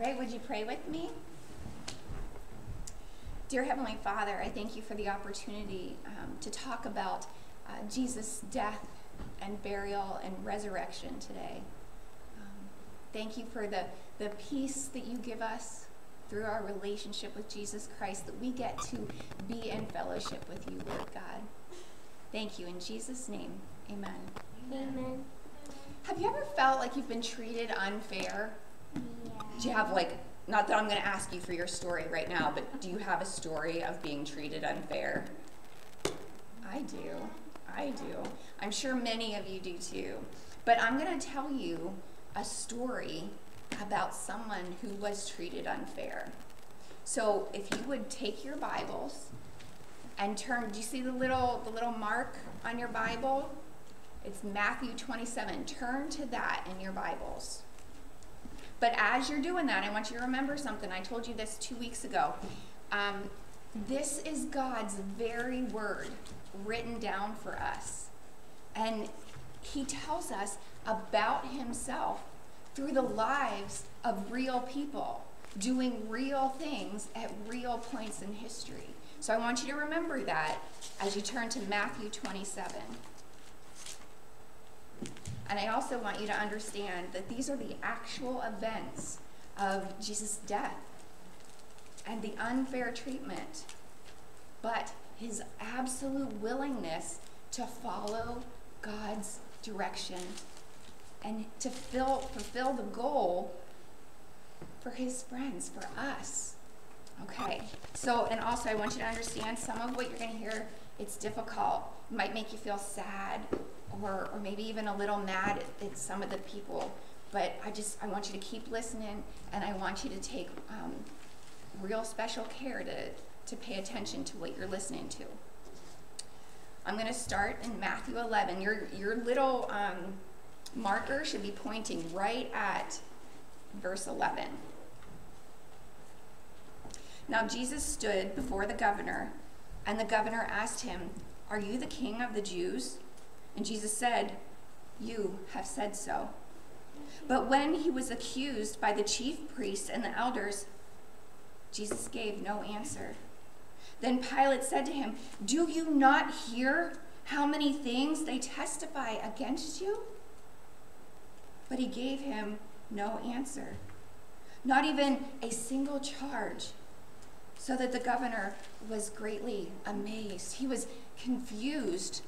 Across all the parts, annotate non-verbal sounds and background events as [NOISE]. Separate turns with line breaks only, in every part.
right, would you pray with me? Dear Heavenly Father, I thank you for the opportunity um, to talk about uh, Jesus' death and burial and resurrection today. Um, thank you for the, the peace that you give us through our relationship with Jesus Christ, that we get to be in fellowship with you, Lord God. Thank you. In Jesus' name, amen.
Amen.
Have you ever felt like you've been treated unfair? Do you have like, not that I'm going to ask you for your story right now, but do you have a story of being treated unfair? I do. I do. I'm sure many of you do too. But I'm going to tell you a story about someone who was treated unfair. So if you would take your Bibles and turn, do you see the little the little mark on your Bible? It's Matthew 27. Turn to that in your Bibles. But as you're doing that, I want you to remember something. I told you this two weeks ago. Um, this is God's very word written down for us. And he tells us about himself through the lives of real people doing real things at real points in history. So I want you to remember that as you turn to Matthew 27. And I also want you to understand that these are the actual events of Jesus' death and the unfair treatment, but his absolute willingness to follow God's direction and to fill, fulfill the goal for his friends, for us. Okay, so, and also I want you to understand some of what you're going to hear, it's difficult. It might make you feel sad or, or maybe even a little mad at, at some of the people. But I just, I want you to keep listening and I want you to take um, real special care to, to pay attention to what you're listening to. I'm going to start in Matthew 11. Your, your little um, marker should be pointing right at verse 11. Now Jesus stood before the governor, and the governor asked him, Are you the king of the Jews? And Jesus said, You have said so. But when he was accused by the chief priests and the elders, Jesus gave no answer. Then Pilate said to him, Do you not hear how many things they testify against you? But he gave him no answer, not even a single charge, so that the governor was greatly amazed. He was confused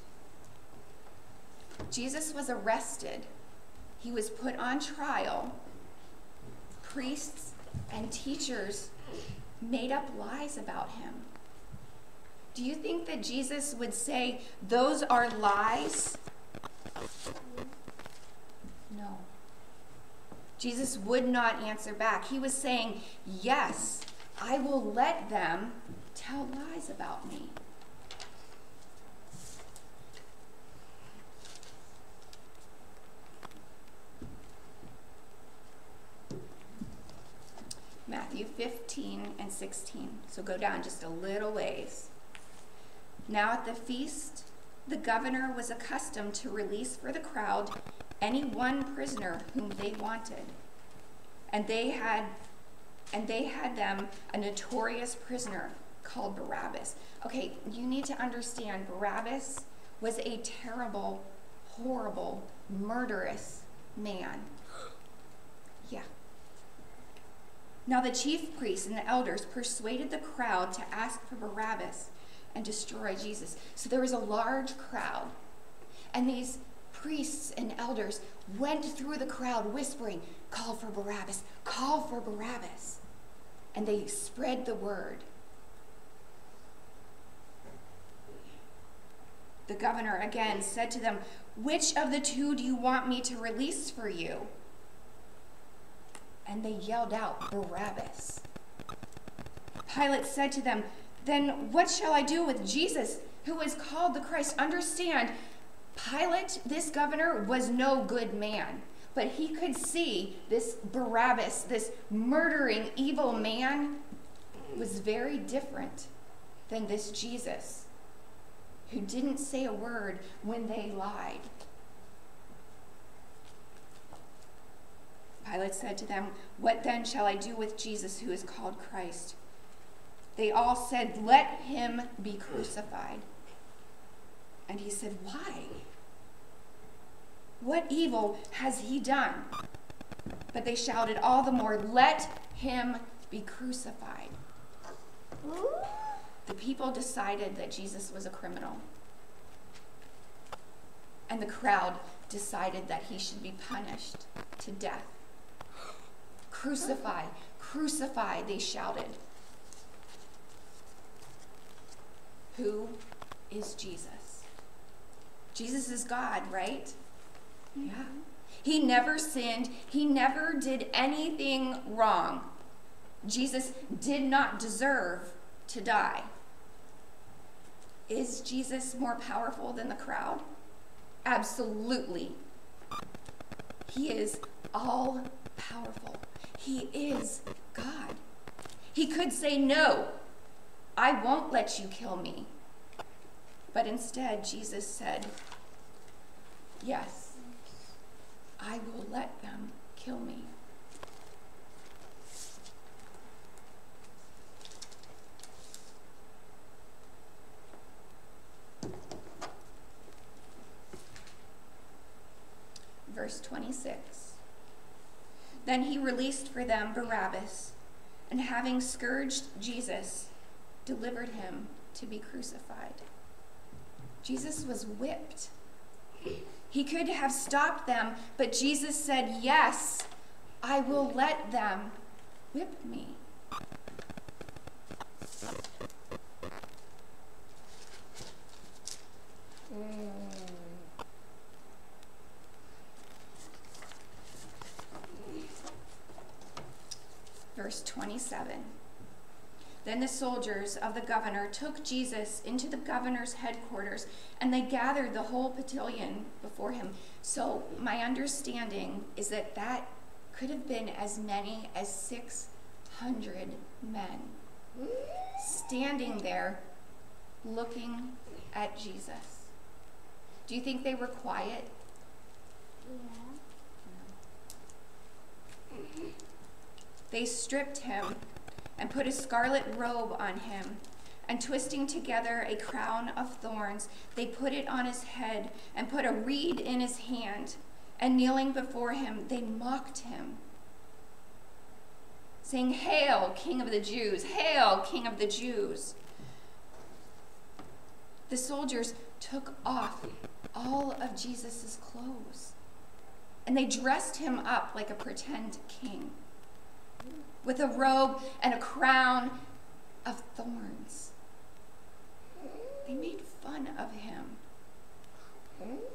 Jesus was arrested, he was put on trial. Priests and teachers made up lies about him. Do you think that Jesus would say, Those are lies? No. Jesus would not answer back. He was saying, Yes, I will let them tell lies about me. Matthew 15 and 16. So go down just a little ways. Now at the feast, the governor was accustomed to release for the crowd any one prisoner whom they wanted. And they had and they had them a notorious prisoner called Barabbas. Okay, you need to understand Barabbas was a terrible, horrible, murderous man. Yeah. Now the chief priests and the elders persuaded the crowd to ask for Barabbas and destroy Jesus. So there was a large crowd. And these priests and elders went through the crowd whispering, Call for Barabbas, call for Barabbas. And they spread the word. The governor again said to them, Which of the two do you want me to release for you? and they yelled out, Barabbas. Pilate said to them, Then what shall I do with Jesus, who is called the Christ? Understand, Pilate, this governor, was no good man. But he could see this Barabbas, this murdering evil man, was very different than this Jesus, who didn't say a word when they lied. Pilate said to them, What then shall I do with Jesus who is called Christ? They all said, Let him be crucified. And he said, Why? What evil has he done? But they shouted all the more, Let him be crucified. The people decided that Jesus was a criminal. And the crowd decided that he should be punished to death. Crucify, crucify, they shouted. Who is Jesus? Jesus is God, right? Mm-hmm. Yeah. He never sinned. He never did anything wrong. Jesus did not deserve to die. Is Jesus more powerful than the crowd? Absolutely. He is all powerful. He is God. He could say, No, I won't let you kill me. But instead, Jesus said, Yes, I will let them kill me. Verse 26. Then he released for them Barabbas, and having scourged Jesus, delivered him to be crucified. Jesus was whipped. He could have stopped them, but Jesus said, Yes, I will let them whip me. Mm. Verse 27. Then the soldiers of the governor took Jesus into the governor's headquarters, and they gathered the whole battalion before him. So, my understanding is that that could have been as many as 600 men standing there looking at Jesus. Do you think they were quiet?
Yeah.
They stripped him and put a scarlet robe on him. And twisting together a crown of thorns, they put it on his head and put a reed in his hand. And kneeling before him, they mocked him, saying, Hail, King of the Jews! Hail, King of the Jews! The soldiers took off all of Jesus' clothes, and they dressed him up like a pretend king with a robe and a crown of thorns. They made fun of him.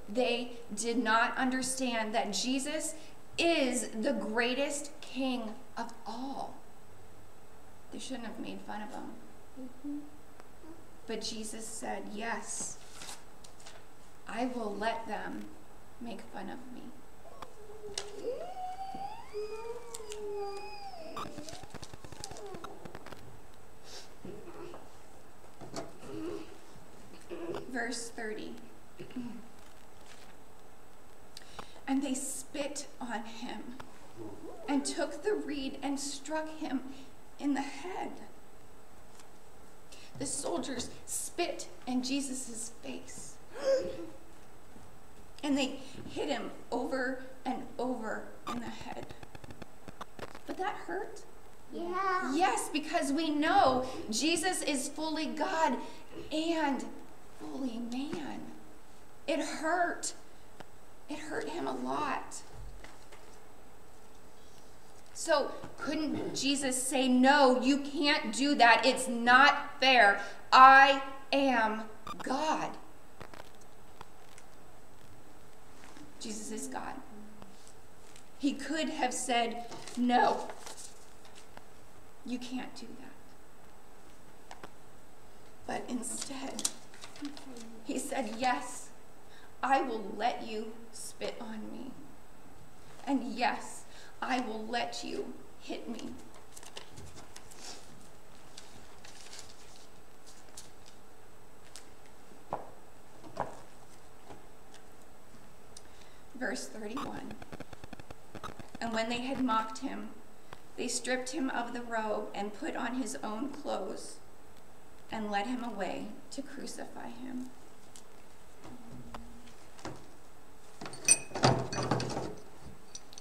They did not understand that Jesus is the greatest king of all. They shouldn't have made fun of him. But Jesus said, Yes, I will let them make fun of me. Verse 30. And they spit on him and took the reed and struck him in the head. The soldiers spit in Jesus' face. And they hit him over and over in the head. But that hurt.
Yeah.
Yes, because we know Jesus is fully God and fully man. It hurt. It hurt him a lot. So, couldn't Jesus say, No, you can't do that. It's not fair. I am God. Jesus is God. He could have said, No, you can't do that. But instead, he said, Yes, I will let you spit on me. And yes, I will let you hit me. Verse 31. And when they had mocked him, they stripped him of the robe and put on his own clothes and led him away to crucify him.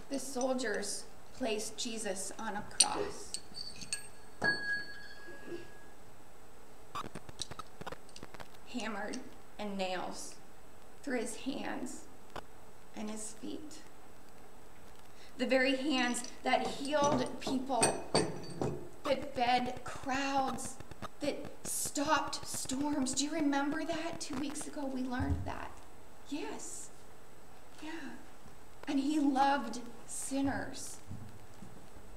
The soldiers placed Jesus on a cross. Hammered and nails through his hands and his feet. The very hands that healed people, that fed crowds, that stopped storms. Do you remember that? Two weeks ago we learned that. Yes. Yeah. And he loved sinners.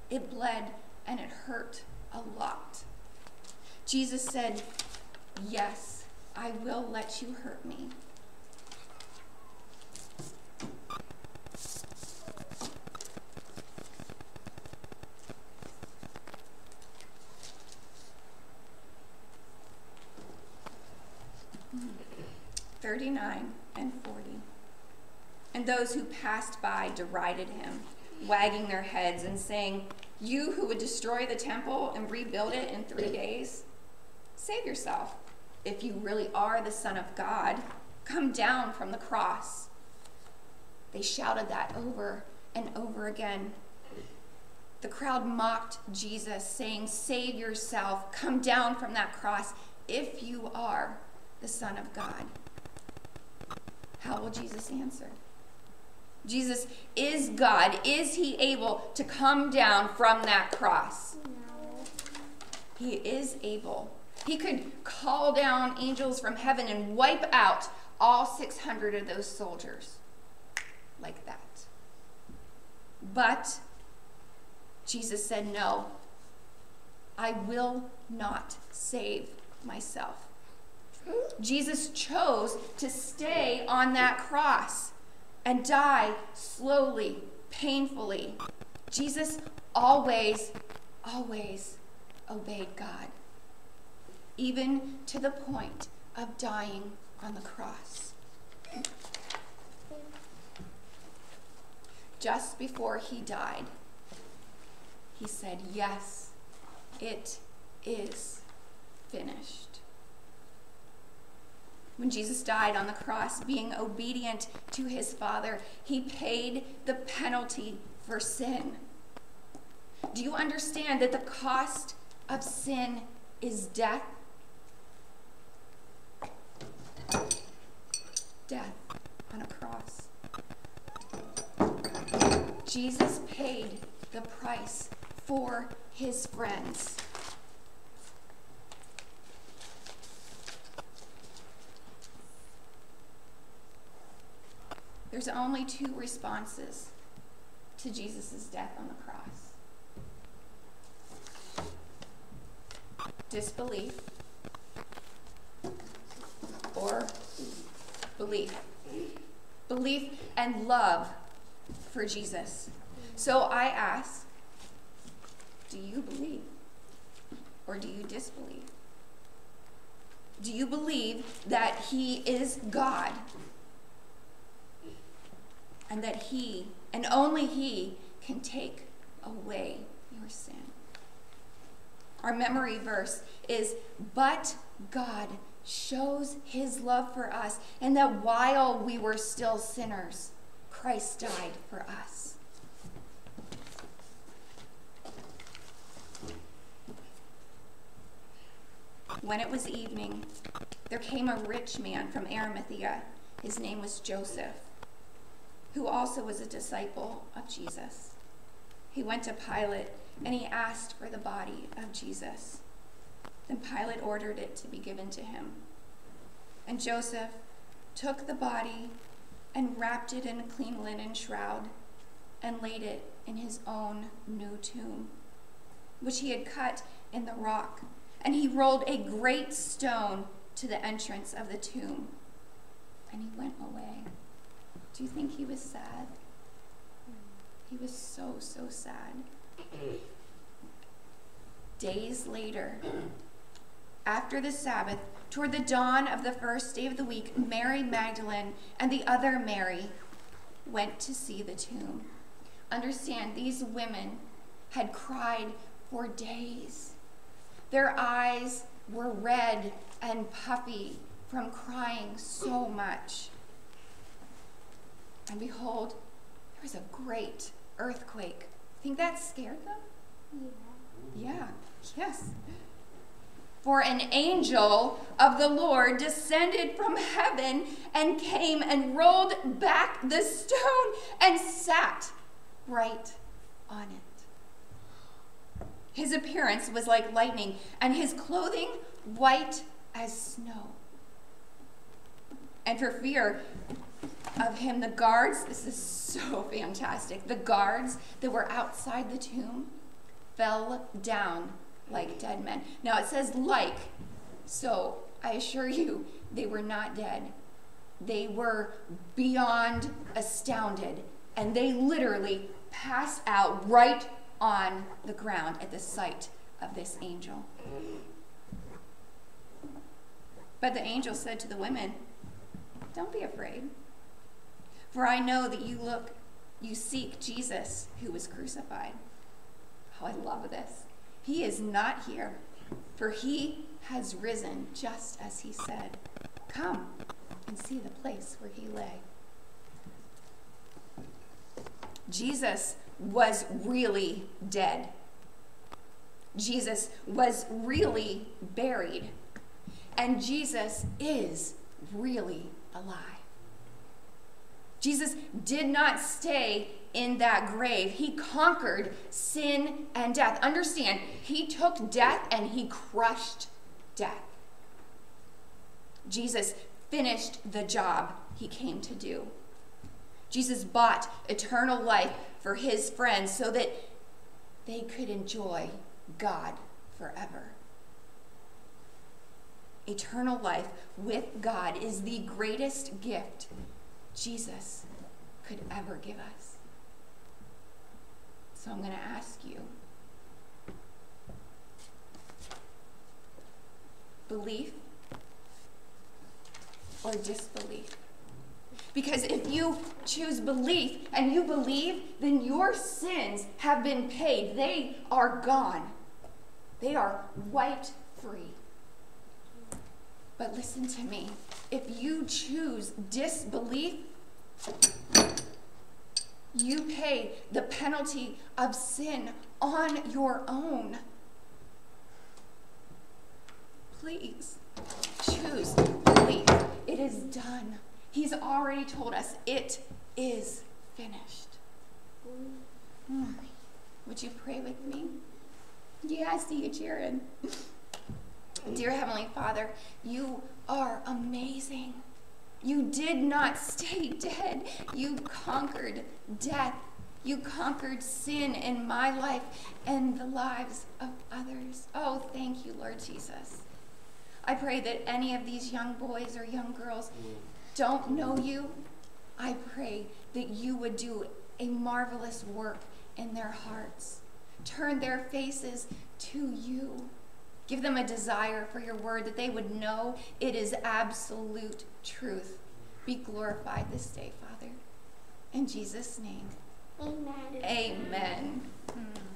It bled and it hurt a lot. Jesus said, Yes, I will let you hurt me. Thirty-nine and forty. And those who passed by derided him, wagging their heads and saying, You who would destroy the temple and rebuild it in three days, save yourself. If you really are the Son of God, come down from the cross. They shouted that over and over again. The crowd mocked Jesus, saying, Save yourself, come down from that cross if you are the Son of God. How will Jesus answer? Jesus is God. Is he able to come down from that cross? No. He is able. He could call down angels from heaven and wipe out all 600 of those soldiers like that. But Jesus said, No, I will not save myself. Jesus chose to stay on that cross and die slowly, painfully. Jesus always, always obeyed God, even to the point of dying on the cross. Just before he died, he said, Yes, it is finished when Jesus died on the cross, being obedient to his Father, he paid the penalty for sin. Do you understand that the cost of sin is death? Death on a cross. Jesus paid the price for his friends. There's only two responses to Jesus' death on the cross disbelief or belief. Belief and love for Jesus. So I ask do you believe or do you disbelieve? Do you believe that He is God? And that He, and only He, can take away your sin. Our memory verse is But God shows His love for us, and that while we were still sinners, Christ died for us. When it was evening, there came a rich man from Arimathea. His name was Joseph who also was a disciple of Jesus. He went to Pilate and he asked for the body of Jesus. Then Pilate ordered it to be given to him. And Joseph took the body and wrapped it in a clean linen shroud and laid it in his own new tomb, which he had cut in the rock. And he rolled a great stone to the entrance of the tomb, and he went away. Do you think he was sad? He was so, so sad. Days later, after the Sabbath, toward the dawn of the first day of the week, Mary Magdalene and the other Mary went to see the tomb. Understand, these women had cried for days. Their eyes were red and puffy from crying so much. And behold, there was a great earthquake. Think that scared them? Yeah. Yeah, yes. For an angel of the Lord descended from heaven and came and rolled back the stone and sat right on it. His appearance was like lightning, and his clothing white as snow. And for fear of him, the guards, this is so [LAUGHS] fantastic, the guards that were outside the tomb fell down like dead men. Now it says like, so I assure you, they were not dead. They were beyond astounded, and they literally passed out right on the ground at the sight of this angel. But the angel said to the women, Don't be afraid, for I know that you look, you seek Jesus who was crucified. Oh, I love this. He is not here, for he has risen just as he said. Come and see the place where he lay. Jesus was really dead. Jesus was really buried. And Jesus is really alive. Jesus did not stay in that grave. He conquered sin and death. Understand, he took death and he crushed death. Jesus finished the job he came to do. Jesus bought eternal life for his friends so that they could enjoy God forever. Eternal life with God is the greatest gift Jesus could ever give us. So I'm going to ask you belief or disbelief? Because if you choose belief and you believe, then your sins have been paid. They are gone. They are wiped free. But listen to me. If you choose disbelief, you pay the penalty of sin on your own. Please choose belief. It is done. He's already told us it is finished. Hmm. Would you pray with me? Yeah, I see you, Jared. [LAUGHS] Dear Heavenly Father, you are amazing. You did not [LAUGHS] stay dead. You conquered death. You conquered sin in my life and the lives of others. Oh, thank you, Lord Jesus. I pray that any of these young boys or young girls don't know you. I pray that you would do a marvelous work in their hearts. Turn their faces to you. Give them a desire for your word that they would know it is absolute truth. Be glorified this day, Father. In Jesus' name.
Amen.
Amen. Hmm.